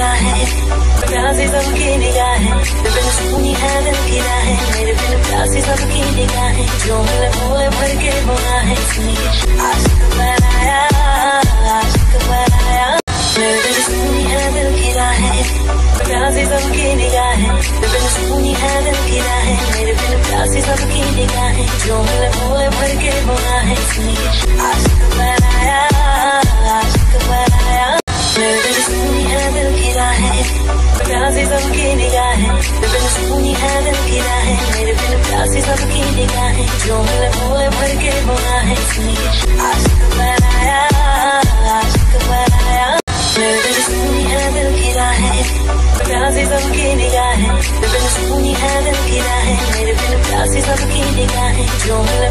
राहें प्यासी सबकी निगाहें बिन सुनी है दिल की राहें मेरे बिन प्यासी सबकी निगाहें जो मिले बोले भर के बुना है। सुनिए, आशिक बनाया आशिक बनाया। मेरे बिन सुनी है दिल की राहें प्यासी बिन सुनी है। दिल की राहें मेरे बिन प्यासी सबकी निगाहें जो मिले बोले भर के बुना है। सुनिए प्यासी सबकी निगाहें बिन सुनी है। मेरे बिन प्यासी सबकी निगाहें जो मिले बोले भर के बुना है। सुनिए बनाया आशिक बनाया मेरे बिन है दिल की राहें प्यासी है। मेरे बिन प्यासी सबकी निगाहें जो मिले